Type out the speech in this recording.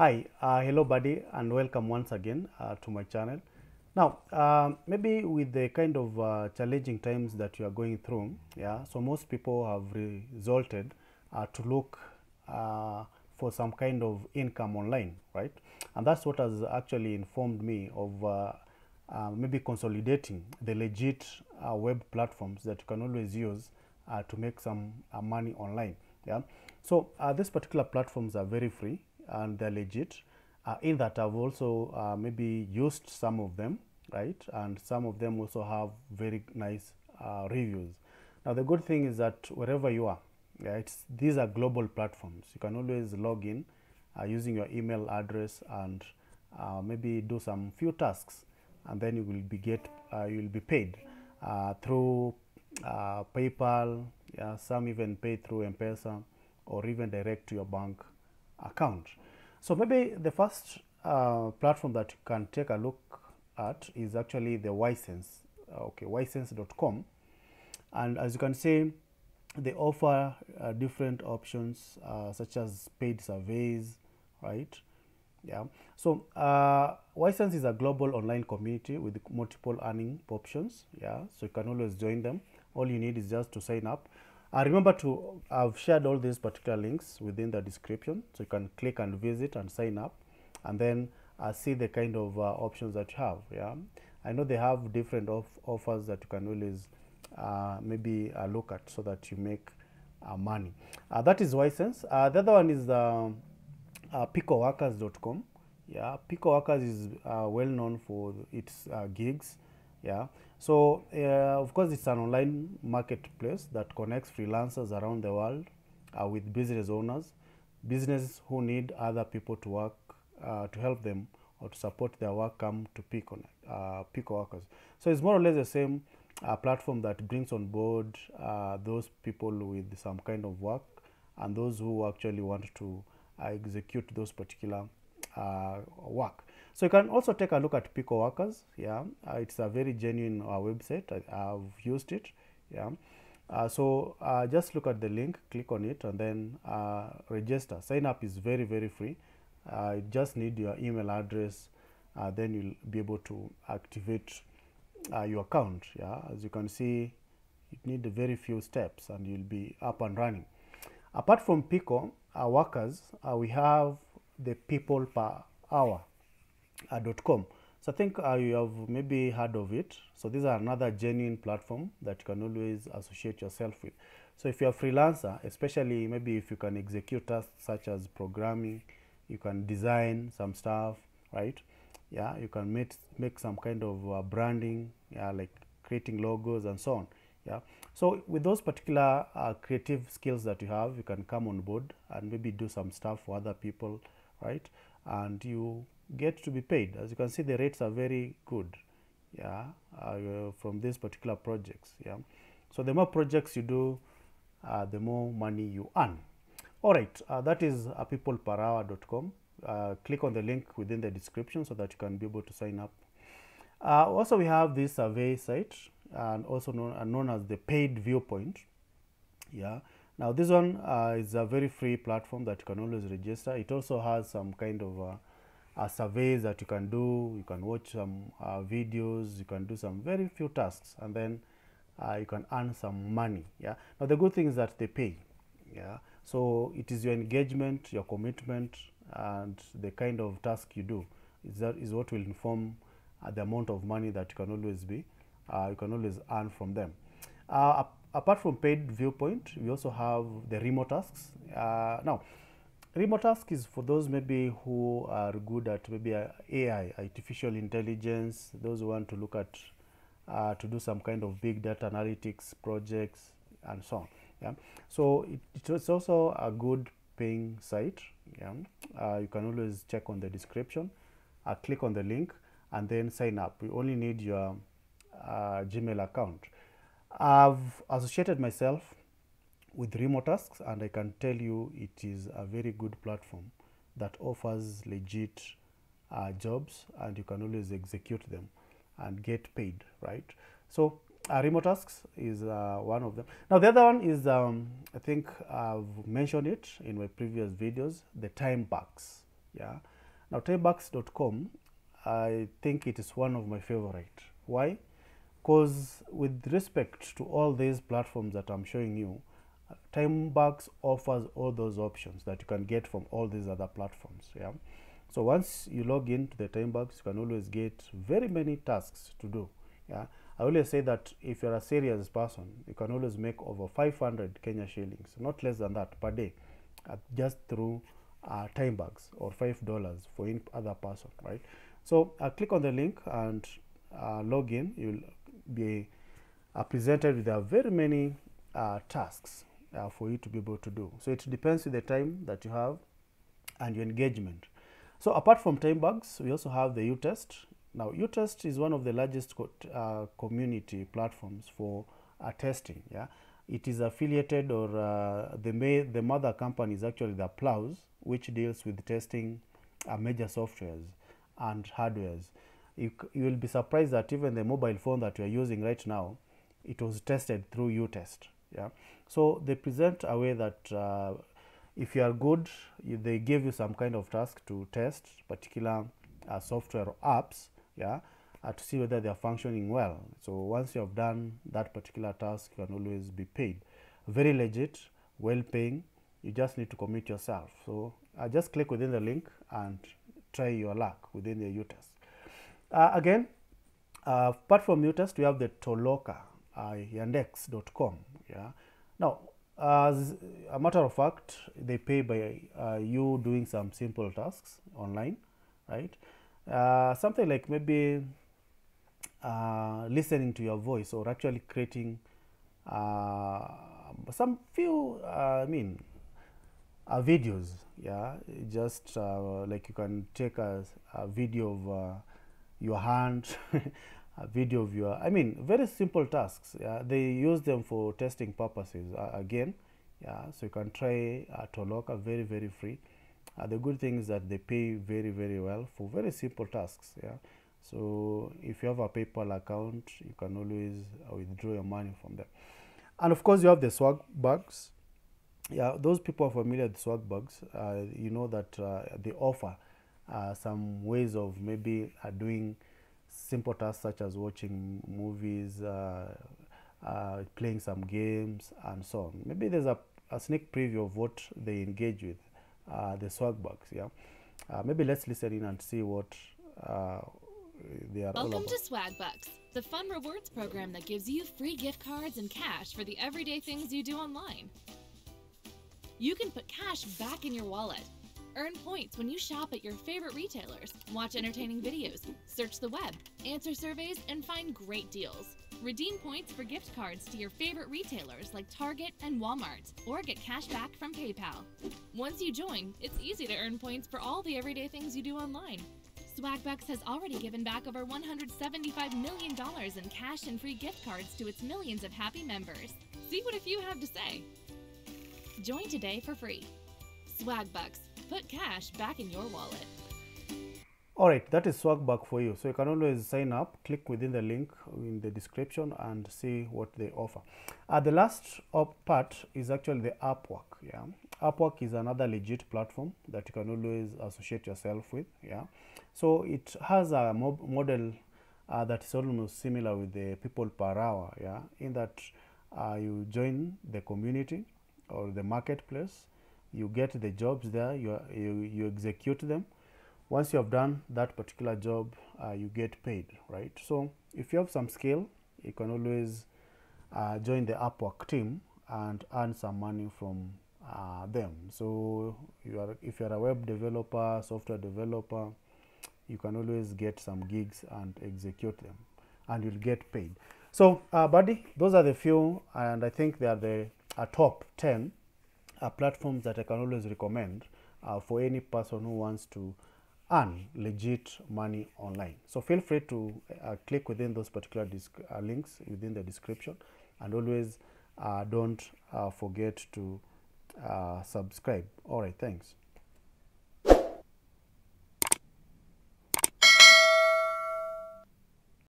Hi, uh, hello buddy and welcome once again uh, to my channel. Now, um, maybe with the kind of uh, challenging times that you are going through, yeah, so most people have resulted uh, to look uh, for some kind of income online, right? And that's what has actually informed me of uh, uh, maybe consolidating the legit uh, web platforms that you can always use uh, to make some uh, money online. Yeah. So uh, these particular platforms are very free and they're legit. Uh, in that I've also uh, maybe used some of them, right? And some of them also have very nice uh, reviews. Now the good thing is that wherever you are, these are global platforms. You can always log in uh, using your email address and uh, maybe do some few tasks, and then you will be get uh, you will be paid through PayPal. Some even pay through M-Pesa or even direct to your bank account. So maybe the first uh, platform that you can take a look at is actually the Ysense. Okay, ysense.com, and as you can see, they offer uh, different options uh, such as paid surveys, right? Yeah. So uh, Ysense is a global online community with multiple earning options. Yeah. So you can always join them. All you need is just to sign up. Uh, remember to I've shared all these particular links within the description, so you can click and visit and sign up, and then uh, see the kind of uh, options that you have. Yeah. I know they have different off offers that you can always uh, maybe uh, look at so that you make uh, money. Uh, that is Ysense. Uh, the other one is um, uh, picoworkers.com. Yeah, Pico Workers is uh, well known for its uh, gigs. Yeah, so uh, of course it's an online marketplace that connects freelancers around the world uh, with business owners, businesses who need other people to work uh, to help them or to support their work come to Pico, uh, Pico Workers. So it's more or less the same uh, platform that brings on board uh, those people with some kind of work and those who actually want to uh, execute those particular work. So you can also take a look at Pico Workers. Yeah, uh, it's a very genuine uh, website. I, have used it. Yeah. Uh, so uh, just look at the link, click on it, and then uh, register. Sign up is very very free. Uh, you just need your email address. Then you'll be able to activate your account. Yeah, as you can see, you need very few steps, and you'll be up and running. Apart from Pico workers, we have the people per hour dot com. So I think uh, you have maybe heard of it. So these are another genuine platform that you can always associate yourself with. So if you're a freelancer, especially maybe if you can execute tasks such as programming, you can design some stuff, right? Yeah, you can make make some kind of uh, branding, yeah, like creating logos and so on. Yeah. So with those particular uh, creative skills that you have, you can come on board and maybe do some stuff for other people, right? And you get to be paid. As you can see, the rates are very good, yeah, uh, from these particular projects, yeah. So the more projects you do, uh, the more money you earn. All right, uh, that is uh, peopleperhour.com. Uh, click on the link within the description so that you can be able to sign up. Uh, also, we have this survey site and also known, uh, known as the paid viewpoint. Yeah. Now this one uh, is a very free platform that you can always register. It also has some kind of uh, surveys that you can do. You can watch some uh, videos. You can do some very few tasks, and then uh, you can earn some money. Yeah. Now the good thing is that they pay. Yeah. So it is your engagement, your commitment, and the kind of task you do is that is what will inform uh, the amount of money that you can always be uh, you can always earn from them. Uh, ap apart from paid viewpoint, we also have the remote tasks. Uh, now, remote task is for those maybe who are good at maybe uh, AI, artificial intelligence, those who want to look at uh, to do some kind of big data analytics projects and so on. Yeah. So it, it's also a good paying site. Yeah. Uh, you can always check on the description, uh, click on the link, and then sign up. You only need your uh, Gmail account. I've associated myself with remote tasks and I can tell you it is a very good platform that offers legit uh, jobs and you can always execute them and get paid, right? So uh, remote tasks is uh, one of them. Now the other one is, um, I think I've mentioned it in my previous videos, the time bucks. Yeah. Now timebucks.com, I think it is one of my favorite. Why? Because with respect to all these platforms that I'm showing you, Timebucks offers all those options that you can get from all these other platforms. Yeah. So once you log into the Timebucks, you can always get very many tasks to do. Yeah. I always say that if you're a serious person, you can always make over 500 Kenya shillings, not less than that per day, uh, just through uh, Timebucks or five dollars for any other person, right? So uh, click on the link and uh, log in. You'll be uh, presented with very many uh, tasks uh, for you to be able to do. So it depends with the time that you have and your engagement. So apart from Timebucks, we also have the U-Test. Now U-Test is one of the largest co uh, community platforms for uh, testing. Yeah, it is affiliated or uh, the the mother company is actually the Applause, which deals with testing uh, major softwares and hardwares. You, you will be surprised that even the mobile phone that you are using right now, it was tested through U-Test. Yeah, so they present a way that uh, if you are good, you, they give you some kind of task to test particular uh, software or apps, yeah, uh, to see whether they are functioning well. So once you have done that particular task, you can always be paid. Very legit, well paying. You just need to commit yourself. So uh, just click within the link and try your luck within the U-Test. Uh, again, uh, apart from U-Test, we have the Toloka, uh, yandex.com. Yeah. Now, as a matter of fact, they pay by uh, you doing some simple tasks online, right? Uh, something like maybe uh, listening to your voice or actually creating uh, some few, uh, I mean, uh, videos. Yeah, just like you can take a, a video of your hand, video viewer. I mean, very simple tasks. They use them for testing purposes. Uh, again, yeah, so you can try uh, Toloka very very free. Uh, the good thing is that they pay very very well for very simple tasks. Yeah, so if you have a PayPal account, you can always uh, withdraw your money from them. And of course, you have the swag bags. Yeah, those people are familiar with Swagbucks. Uh, you know that uh, they offer uh, some ways of maybe uh, doing simple tasks such as watching movies, uh, uh, playing some games, and so on. Maybe there's a, a sneak preview of what they engage with, uh, the Swagbucks. Yeah, uh, maybe let's listen in and see what uh, they are Welcome to Swagbucks, the fun rewards program that gives you free gift cards and cash for the everyday things you do online. You can put cash back in your wallet, earn points when you shop at your favorite retailers, watch entertaining videos, search the web, answer surveys, and find great deals. Redeem points for gift cards to your favorite retailers like Target and Walmart, or get cash back from PayPal. Once you join, it's easy to earn points for all the everyday things you do online. Swagbucks has already given back over $175 million in cash and free gift cards to its millions of happy members. See what a few have to say. Join today for free. Swagbucks. Put cash back in your wallet. All right, that is Swagbuck for you. So you can always sign up, click within the link in the description and see what they offer. Uh, the last part is actually the Upwork. Yeah, Upwork is another legit platform that you can always associate yourself with. Yeah, so it has a mo model uh, that is almost similar with the people per hour. Yeah, in that uh, you join the community or the marketplace, you get the jobs there, you, you, you execute them. Once you have done that particular job uh, you get paid right? So if you have some skill you can always uh, join the upwork team and earn some money from uh, them. So you are if you are a web developer software developer you can always get some gigs and execute them and you'll get paid. So uh, buddy those are the few and i think they are the uh, top 10 uh, platforms that i can always recommend uh, for any person who wants to earn legit money online. So feel free to uh, click within those particular uh, links within the description and always uh, don't uh, forget to uh, subscribe. All right, thanks.